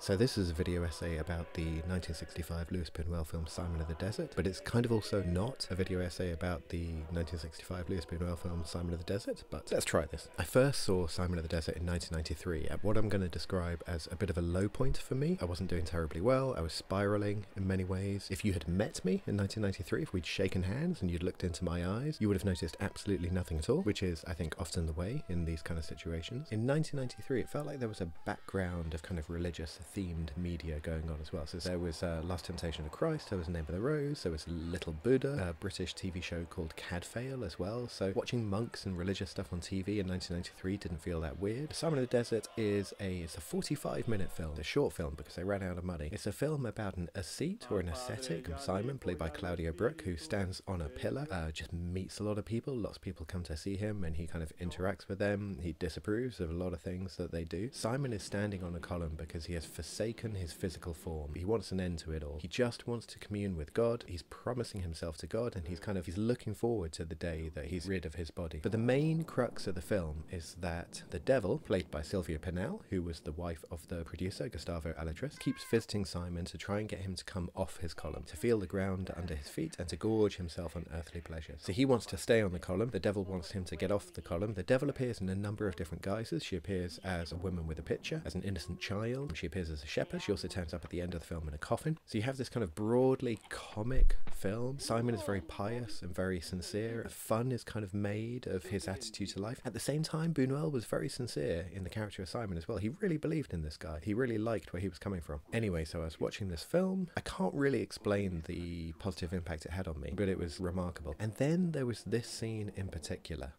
So this is a video essay about the 1965 Luis Buñuel film Simon of the Desert, but it's kind of also not a video essay about the 1965 Luis Buñuel film Simon of the Desert, but let's try this. I first saw Simon of the Desert in 1993 at what I'm going to describe as a bit of a low point for me. I wasn't doing terribly well, I was spiraling in many ways. If you had met me in 1993, if we'd shaken hands and you'd looked into my eyes, you would have noticed absolutely nothing at all, which is, I think, often the way in these kind of situations. In 1993, it felt like there was a background of kind of religious themed media going on as well. So there was uh, Last Temptation of Christ, there was Name of the Rose, there was Little Buddha, a British TV show called Cadfael as well. So watching monks and religious stuff on TV in 1993 didn't feel that weird. Simon of the Desert is a it's a 45 minute film, a short film because they ran out of money. It's a film about an ascete or an ascetic, Simon, played by Claudio Brook, who stands on a pillar, uh, just meets a lot of people. Lots of people come to see him and he kind of interacts with them. He disapproves of a lot of things that they do. Simon is standing on a column because he has forsaken his physical form. He wants an end to it all. He just wants to commune with God. He's promising himself to God and he's kind of he's looking forward to the day that he's rid of his body. But the main crux of the film is that the devil, played by Silvia Pinal, who was the wife of the producer Gustavo Alatriste, keeps visiting Simon to try and get him to come off his column, to feel the ground under his feet and to gorge himself on earthly pleasures. So he wants to stay on the column. The devil wants him to get off the column. The devil appears in a number of different guises. She appears as a woman with a pitcher, as an innocent child. She appears as a shepherd. She also turns up at the end of the film in a coffin. So you have this kind of broadly comic film. Simon is very pious and very sincere. Fun is kind of made of his attitude to life. At the same time, Buñuel was very sincere in the character of Simon as well. He really believed in this guy. He really liked where he was coming from. Anyway, so I was watching this film. I can't really explain the positive impact it had on me, but it was remarkable. And then there was this scene in particular.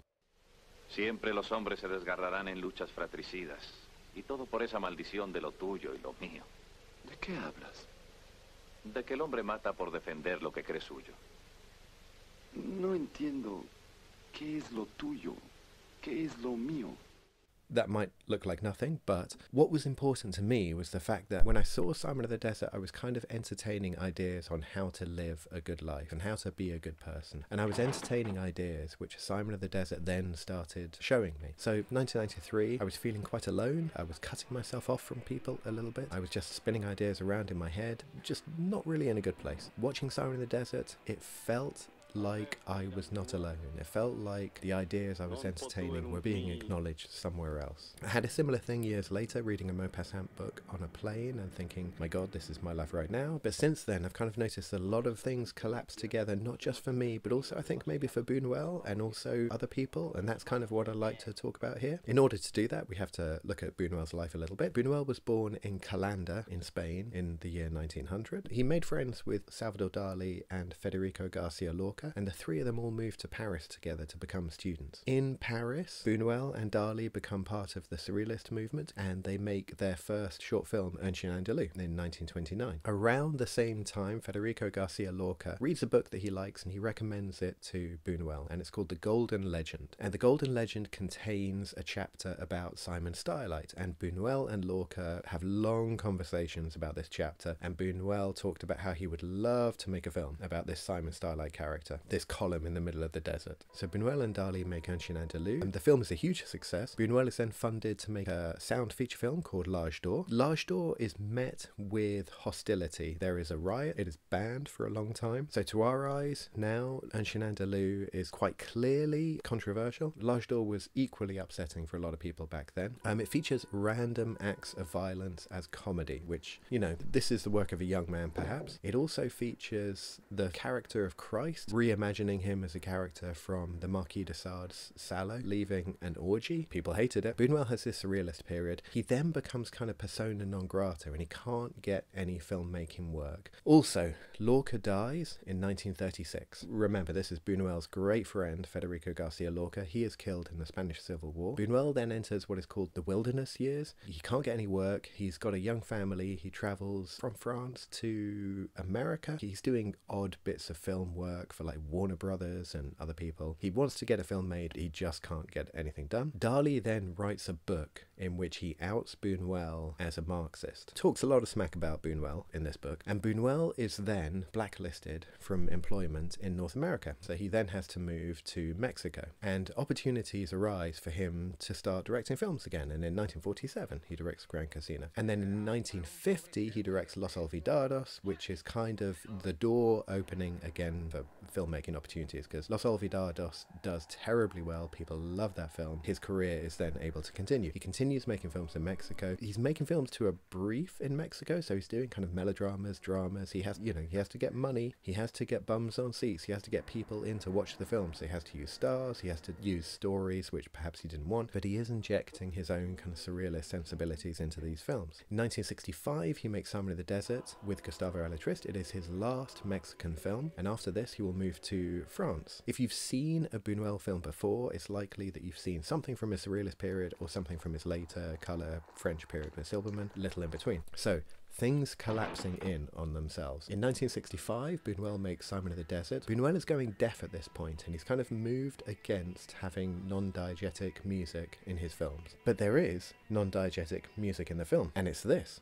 Siempre los hombres se desgarrarán en luchas fratricidas. Y todo por esa maldición de lo tuyo y lo mío. ¿De qué hablas? De que el hombre mata por defender lo que cree suyo. No entiendo qué es lo tuyo, qué es lo mío. That might look like nothing, but what was important to me was the fact that when I saw Simon of the Desert, I was kind of entertaining ideas on how to live a good life and how to be a good person. And I was entertaining ideas which Simon of the Desert then started showing me. So, 1993, I was feeling quite alone. I was cutting myself off from people a little bit. I was just spinning ideas around in my head, just not really in a good place. Watching Simon of the Desert, it felt like I was not alone. It felt like the ideas I was entertaining were being acknowledged somewhere else. I had a similar thing years later reading a Maupassant book on a plane and thinking, my god, this is my life right now. But since then, I've kind of noticed a lot of things collapse together, not just for me, but also I think maybe for Buñuel and also other people. And that's kind of what I'd like to talk about here. In order to do that, we have to look at Buñuel's life a little bit. Buñuel was born in Calanda in Spain in the year 1900. He made friends with Salvador Dali and Federico Garcia Lorca and the three of them all moved to Paris together to become students. In Paris, Buñuel and Dali become part of the Surrealist movement, and they make their first short film, Un Chien Andalou, in 1929. Around the same time, Federico Garcia Lorca reads a book that he likes and he recommends it to Buñuel, and it's called The Golden Legend. And The Golden Legend contains a chapter about Simon Stylite, and Buñuel and Lorca have long conversations about this chapter, and Buñuel talked about how he would love to make a film about this Simon Stylite character, this column in the middle of the desert. So Buñuel and Dali make Un Chien Andalou, and the film is a huge success. Buñuel is then funded to make a sound feature film called L'Age d'Or. L'Age d'Or is met with hostility. There is a riot, it is banned for a long time. So to our eyes, now Un Chien Andalou is quite clearly controversial. L'Age d'Or was equally upsetting for a lot of people back then. Um, it features random acts of violence as comedy, which, you know, this is the work of a young man perhaps. It also features the character of Christ, reimagining him as a character from the Marquis de Sade's Salo, leaving an orgy. People hated it. Buñuel has this surrealist period. He then becomes kind of persona non grata and he can't get any filmmaking work. Also, Lorca dies in 1936. Remember, this is Buñuel's great friend, Federico Garcia Lorca. He is killed in the Spanish Civil War. Buñuel then enters what is called the wilderness years. He can't get any work. He's got a young family. He travels from France to America. He's doing odd bits of film work for like Warner Brothers and other people. He wants to get a film made, he just can't get anything done. Dali then writes a book in which he outs Buñuel as a Marxist. Talks a lot of smack about Buñuel in this book, and Buñuel is then blacklisted from employment in North America. So he then has to move to Mexico, and opportunities arise for him to start directing films again. And in 1947, he directs Gran Casino. And then in 1950, he directs Los Olvidados, which is kind of the door opening again for filmmaking opportunities because Los Olvidados does terribly well. People love that film. His career is then able to continue. He continues making films in Mexico. He's making films to a brief in Mexico, so he's doing kind of melodramas, dramas. He has, you know, he has to get money. He has to get bums on seats. He has to get people in to watch the film. So he has to use stars. He has to use stories which perhaps he didn't want. But he is injecting his own kind of surrealist sensibilities into these films. In 1965, he makes Simon of the Desert with Gustavo Alatriste. It is his last Mexican film, and after this, he will move to France. If you've seen a Buñuel film before, it's likely that you've seen something from his surrealist period or something from his later colour French period with Silberman, little in between. So things collapsing in on themselves. In 1965, Buñuel makes Simon of the Desert. Buñuel is going deaf at this point, and he's kind of moved against having non-diegetic music in his films. But there is non-diegetic music in the film, and it's this.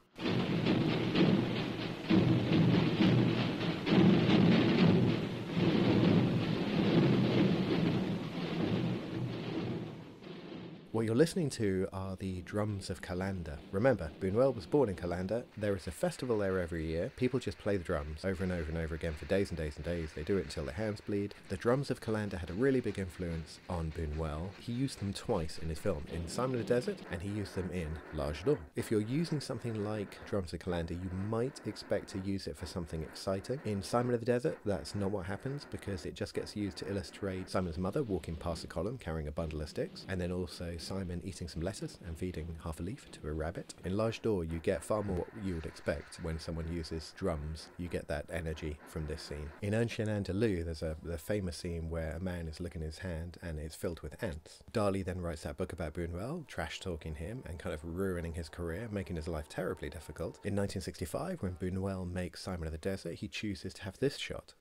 You're listening to are the drums of Calanda. Remember, Buñuel was born in Calanda. There is a festival there every year. People just play the drums over and over and over again for days and days and days. They do it until their hands bleed. The drums of Calanda had a really big influence on Buñuel. He used them twice in his film, in Simon of the Desert, and he used them in L'Age d'Or. If you're using something like drums of Calanda, you might expect to use it for something exciting. In Simon of the Desert, that's not what happens because it just gets used to illustrate Simon's mother walking past a column carrying a bundle of sticks, and then also Simon eating some lettuce and feeding half a leaf to a rabbit. In L'Age d'Or, you get far more what you would expect when someone uses drums. You get that energy from this scene. In Un Chien Andalou, there's a the famous scene where a man is looking his hand and it's filled with ants. Dali then writes that book about Buñuel, trash talking him and kind of ruining his career, making his life terribly difficult. In 1965, when Buñuel makes Simon of the Desert, he chooses to have this shot.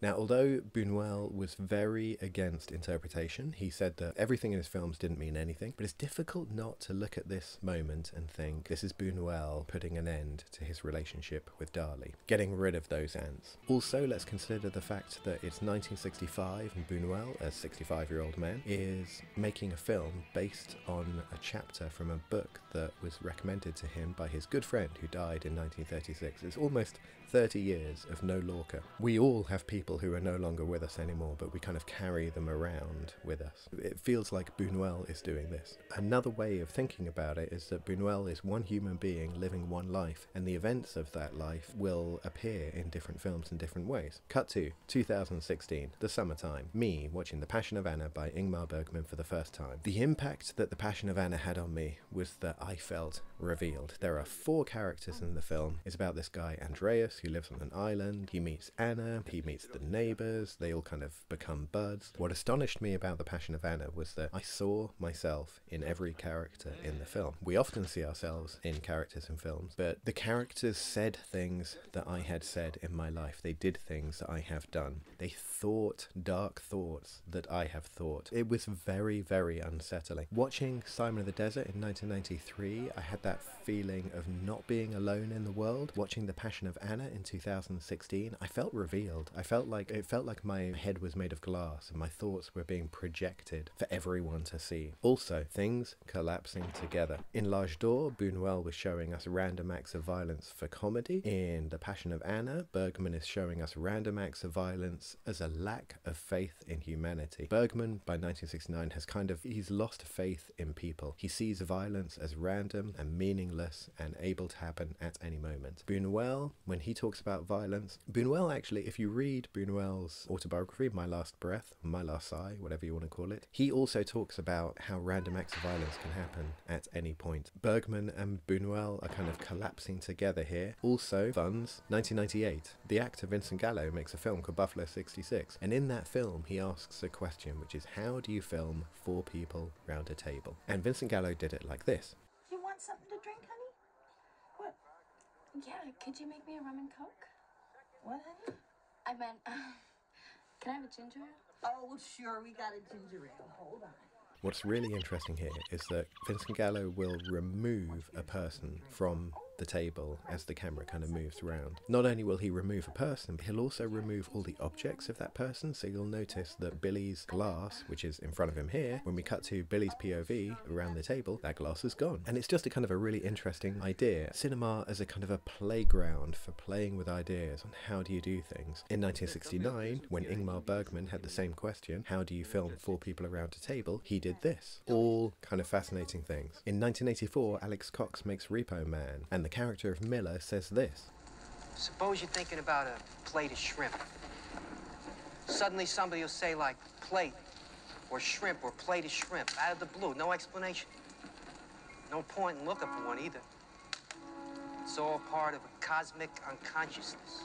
Now, although Buñuel was very against interpretation, he said that everything in his films didn't mean anything, but it's difficult not to look at this moment and think this is Buñuel putting an end to his relationship with Dali, getting rid of those ants. Also, let's consider the fact that it's 1965 and Buñuel, a 65 year old man, is making a film based on a chapter from a book that was recommended to him by his good friend who died in 1936. It's almost 30 years of no Lorca. We all have people who are no longer with us anymore, but we kind of carry them around with us. It feels like Buñuel is doing this. Another way of thinking about it is that Buñuel is one human being living one life, and the events of that life will appear in different films in different ways. Cut to 2016, the summertime, me watching The Passion of Anna by Ingmar Bergman for the first time. The impact that The Passion of Anna had on me was that I felt revealed. There are four characters in the film. It's about this guy, Andreas, who lives on an island. He meets Anna, he meets the neighbours, they all kind of become buds. What astonished me about The Passion of Anna was that I saw myself in every character in the film. We often see ourselves in characters in films, but the characters said things that I had said in my life. They did things that I have done. They thought dark thoughts that I have thought. It was very, very unsettling. Watching Simon of the Desert in 1993, I had that feeling of not being alone in the world. Watching The Passion of Anna in 2016, I felt revealed. I felt like it felt like my head was made of glass and my thoughts were being projected for everyone to see. Also, things collapsing together. In L'Age d'Or, Buñuel was showing us random acts of violence for comedy. In The Passion of Anna, Bergman is showing us random acts of violence as a lack of faith in humanity. Bergman, by 1969, has kind of he's lost faith in people. He sees violence as random and meaningless and able to happen at any moment. Buñuel, when he talks about violence, Buñuel actually, if you read Buñuel's autobiography, My Last Breath, My Last Sigh, whatever you want to call it, he also talks about how random acts of violence can happen at any point. Bergman and Buñuel are kind of collapsing together here. Also, Funds, 1998, the actor Vincent Gallo makes a film called Buffalo 66, and in that film he asks a question, which is how do you film four people round a table? And Vincent Gallo did it like this. You want something to drink, honey? What? Yeah, could you make me a rum and coke? What, honey? I meant, uh, can I have a ginger ale? Oh, sure, we got a ginger ale. Hold on. What's really interesting here is that Vincent Gallo will remove a person from the table as the camera kind of moves around. Not only will he remove a person, but he'll also remove all the objects of that person. So you'll notice that Billy's glass, which is in front of him here, when we cut to Billy's POV around the table, that glass is gone. And it's just a kind of a really interesting idea. Cinema as a kind of a playground for playing with ideas on how do you do things. In 1969, when Ingmar Bergman had the same question, how do you film four people around a table, he did this. All kind of fascinating things. In 1984, Alex Cox makes Repo Man, and the character of Miller says this. Suppose you're thinking about a plate of shrimp. Suddenly somebody will say like plate or shrimp or plate of shrimp out of the blue, no explanation. No point in looking for one either. It's all part of a cosmic unconsciousness.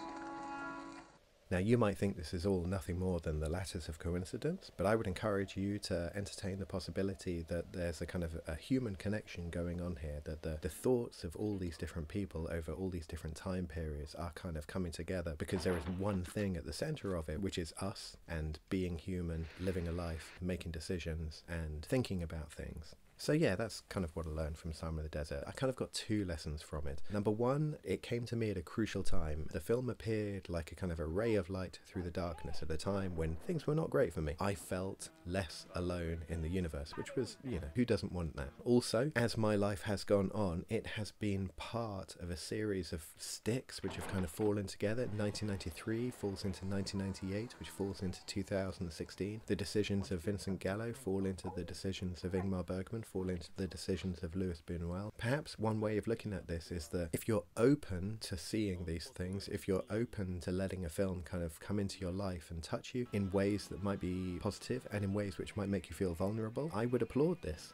Now, you might think this is all nothing more than the lattice of coincidence, but I would encourage you to entertain the possibility that there's a kind of a human connection going on here, that the, the thoughts of all these different people over all these different time periods are kind of coming together because there is one thing at the center of it, which is us and being human, living a life, making decisions, and thinking about things. So yeah, that's kind of what I learned from Simon of the Desert. I kind of got two lessons from it. Number one, it came to me at a crucial time. The film appeared like a kind of a ray of light through the darkness at a time when things were not great for me. I felt less alone in the universe, which was, you know, who doesn't want that? Also, as my life has gone on, it has been part of a series of sticks which have kind of fallen together. 1993 falls into 1998, which falls into 2016. The decisions of Vincent Gallo fall into the decisions of Ingmar Bergman fall into the decisions of Luis Buñuel. Perhaps one way of looking at this is that if you're open to seeing these things, if you're open to letting a film kind of come into your life and touch you in ways that might be positive and in ways which might make you feel vulnerable, I would applaud this.